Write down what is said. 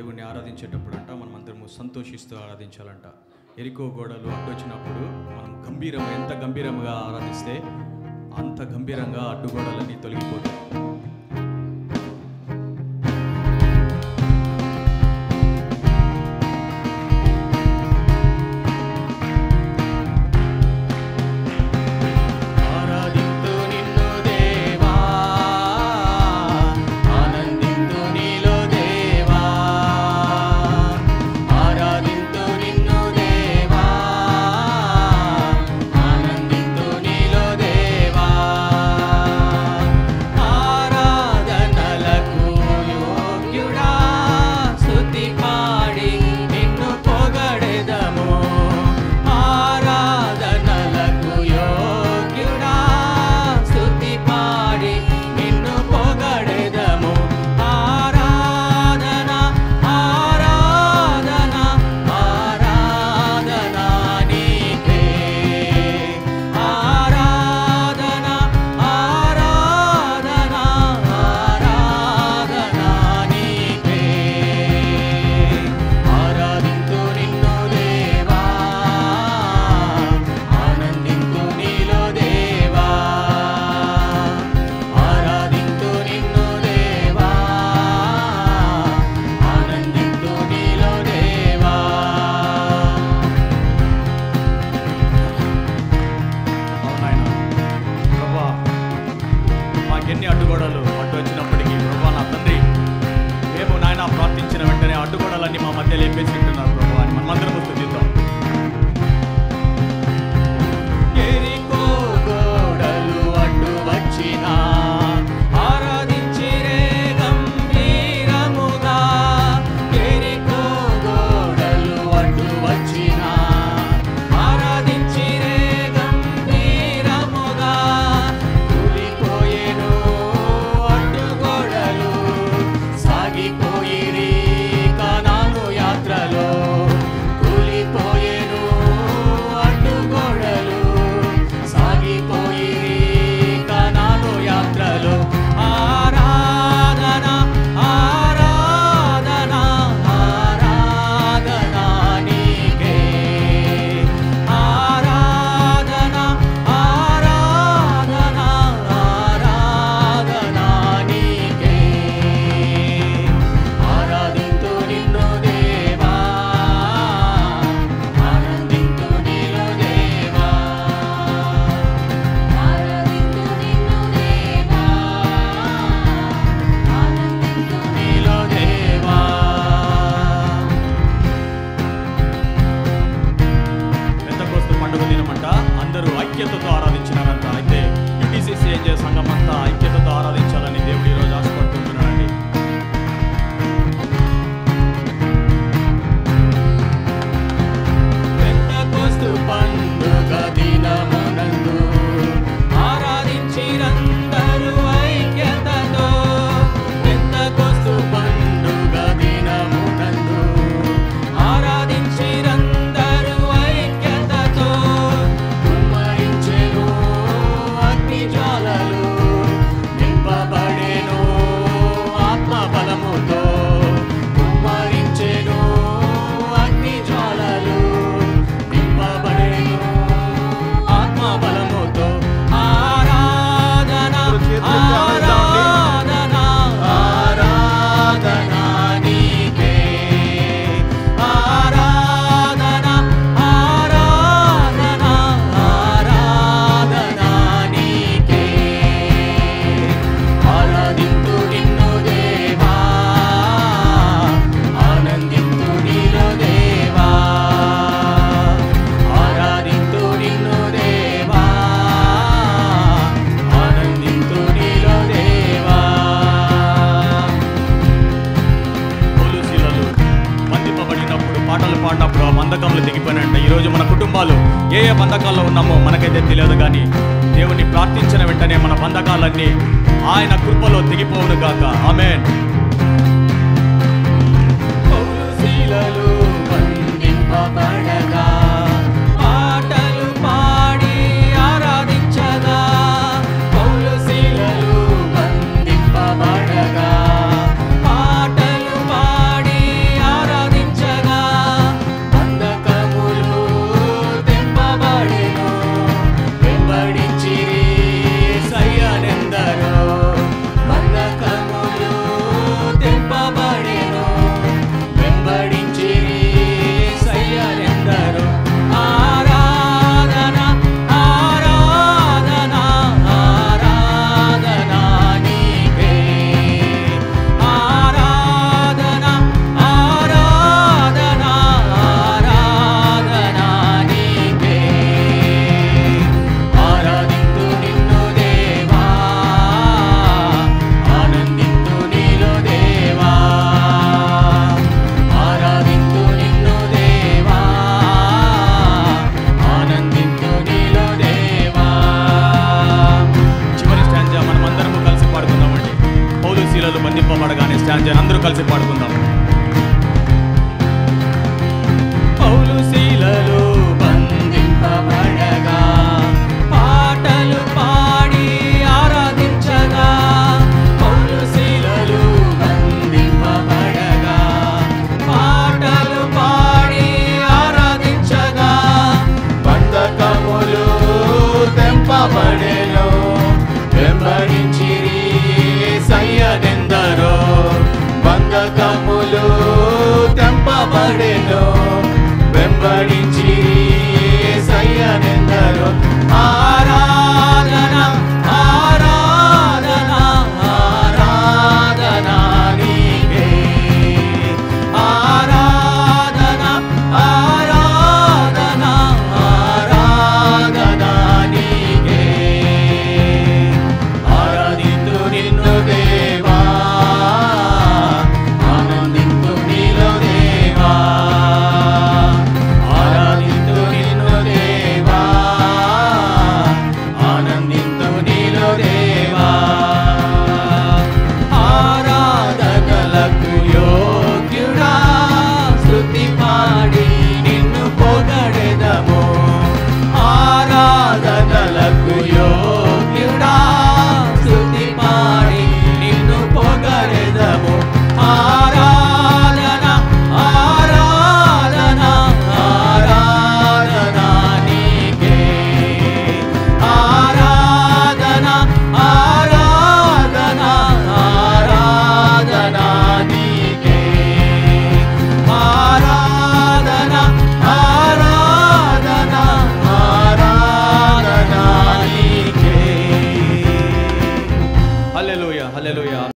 దేవుణ్ణి ఆరాధించేటప్పుడు అంట మనం అందరము సంతోషిస్తూ ఆరాధించాలంట. ఎరికో గోడలు అడ్డొచ్చినప్పుడు మనం గంభీరంగా ఎంత గంభీరంగా ఆరాధిస్తే అంత గంభీరంగా అడ్డుగోడలన్నీ తొలగిపోతాయి. ప్రార్థించిన వెంటనే అడ్డుగోడలన్నీ మా మధ్య లేపేసి ఉంటున్నారు ప్రభు? అని మనమందరం వస్తుంది బంధకంలో దిగిపోయినట్ట. ఈరోజు మన కుటుంబాలు ఏ ఏ బంధకాల్లో ఉన్నామో మనకైతే తెలియదు కానీ దేవుని ప్రార్థించిన వెంటనే మన బంధకాలన్నీ ఆయన కృపలో దిగిపోవును గాక. ఆమెన్. కానీ స్టాండ్ చేయండి అందరూ కలిసి పాడుకుందాం.